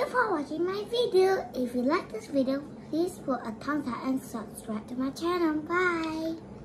you for watching my video. If you like this video, please put a thumbs up and subscribe to my channel. Bye.